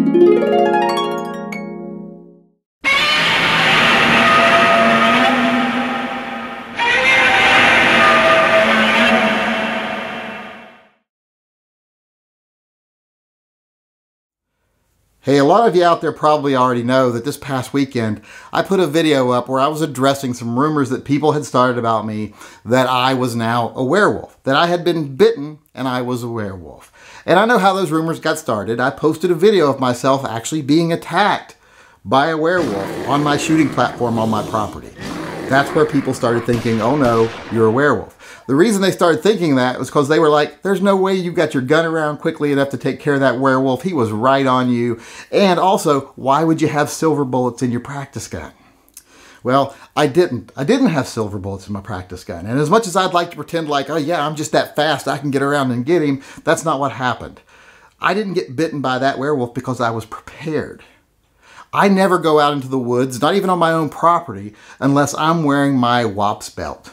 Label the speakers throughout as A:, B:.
A: Música Hey, a lot of you out there probably already know that this past weekend I put a video up where I was addressing some rumors that people had started about me that I was now a werewolf, that I had been bitten and I was a werewolf. And I know how those rumors got started. I posted a video of myself actually being attacked by a werewolf on my shooting platform on my property. That's where people started thinking, oh no, you're a werewolf. The reason they started thinking that was because they were like, there's no way you got your gun around quickly enough to take care of that werewolf. He was right on you. And also, why would you have silver bullets in your practice gun? Well, I didn't. I didn't have silver bullets in my practice gun. And as much as I'd like to pretend like, oh yeah, I'm just that fast, I can get around and get him, that's not what happened. I didn't get bitten by that werewolf because I was prepared. I never go out into the woods, not even on my own property, unless I'm wearing my WAPS belt.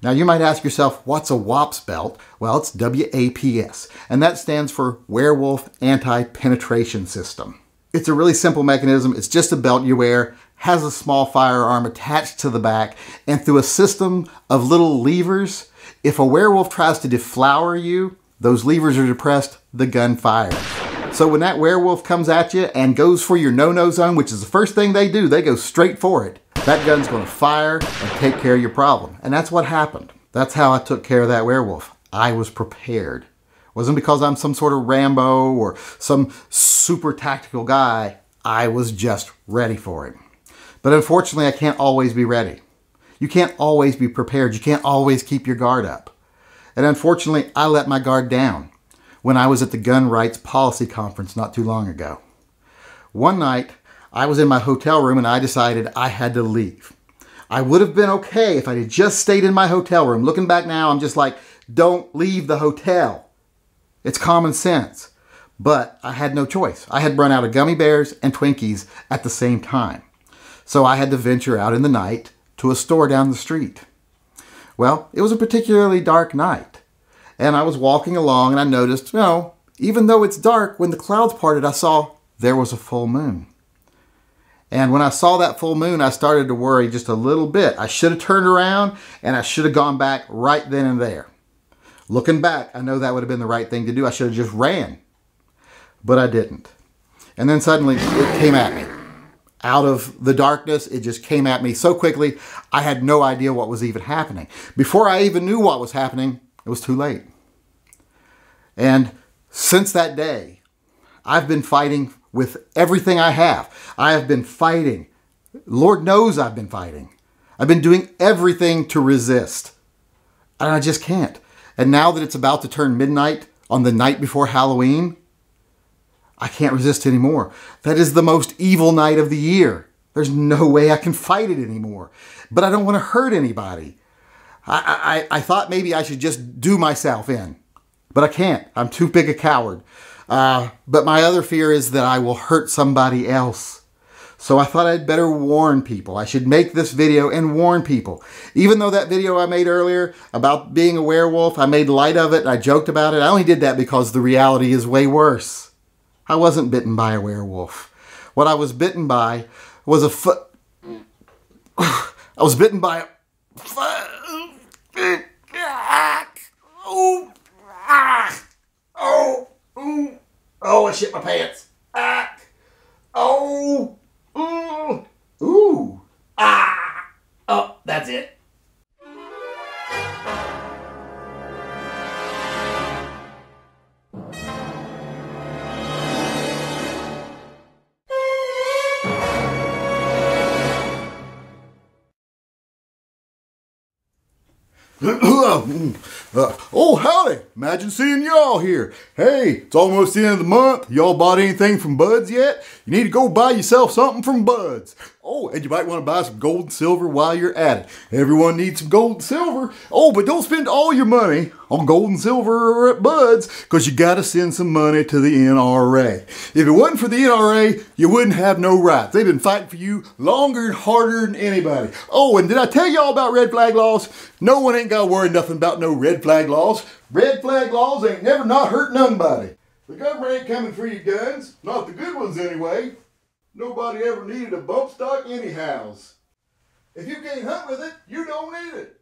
A: Now you might ask yourself, what's a WAPS belt? Well, it's WAPS, and that stands for Werewolf Anti-Penetration System. It's a really simple mechanism. It's just a belt you wear, has a small firearm attached to the back, and through a system of little levers, if a werewolf tries to deflower you, those levers are depressed, the gun fires. So when that werewolf comes at you and goes for your no-no zone, which is the first thing they do, they go straight for it that gun's to fire and take care of your problem. And that's what happened. That's how I took care of that werewolf. I was prepared. It wasn't because I'm some sort of Rambo or some super tactical guy. I was just ready for it. But unfortunately, I can't always be ready. You can't always be prepared. You can't always keep your guard up. And unfortunately, I let my guard down when I was at the Gun Rights Policy Conference not too long ago. One night, I was in my hotel room and I decided I had to leave. I would have been okay if I had just stayed in my hotel room. Looking back now, I'm just like, don't leave the hotel. It's common sense. But I had no choice. I had run out of gummy bears and Twinkies at the same time. So I had to venture out in the night to a store down the street. Well, it was a particularly dark night. And I was walking along and I noticed, you know, even though it's dark, when the clouds parted, I saw there was a full moon. And when I saw that full moon, I started to worry just a little bit. I should have turned around and I should have gone back right then and there. Looking back, I know that would have been the right thing to do. I should have just ran. But I didn't. And then suddenly it came at me. Out of the darkness, it just came at me so quickly, I had no idea what was even happening. Before I even knew what was happening, it was too late. And since that day, I've been fighting with everything I have. I have been fighting. Lord knows I've been fighting. I've been doing everything to resist. And I just can't. And now that it's about to turn midnight on the night before Halloween, I can't resist anymore. That is the most evil night of the year. There's no way I can fight it anymore. But I don't want to hurt anybody. I, I, I thought maybe I should just do myself in. But I can't. I'm too big a coward. Uh, but my other fear is that I will hurt somebody else. So I thought I'd better warn people. I should make this video and warn people. Even though that video I made earlier about being a werewolf, I made light of it I joked about it. I only did that because the reality is way worse. I wasn't bitten by a werewolf. What I was bitten by was a Fudd. I was bitten by a. Oh! Ah! Oh! Ooh. Oh, I shit my pants. uh, oh, howdy. Imagine seeing y'all here. Hey, it's almost the end of the month. Y'all bought anything from Buds yet? You need to go buy yourself something from Buds. Oh, and you might want to buy some gold and silver while you're at it. Everyone needs some gold and silver. Oh, but don't spend all your money on gold and silver or at Buds because you got to send some money to the NRA. If it wasn't for the NRA, you wouldn't have no rights. They've been fighting for you longer and harder than anybody. Oh, and did I tell y'all about red flag laws? No one ain't got to worry nothing about no red flag laws. Red flag laws ain't never not hurt nobody.
B: The government ain't coming for your guns. Not the good ones, anyway. Nobody ever needed a bump stock anyhows. If you can't hunt with it, you don't need it.